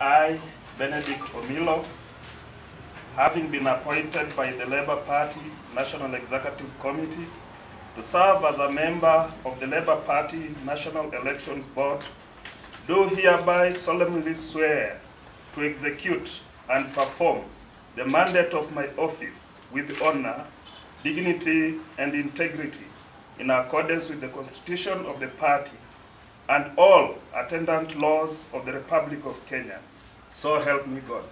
I, Benedict Omillo, having been appointed by the Labour Party National Executive Committee to serve as a member of the Labour Party National Elections Board, do hereby solemnly swear to execute and perform the mandate of my office with honor, dignity, and integrity in accordance with the Constitution of the party and all attendant laws of the Republic of Kenya. So help me God.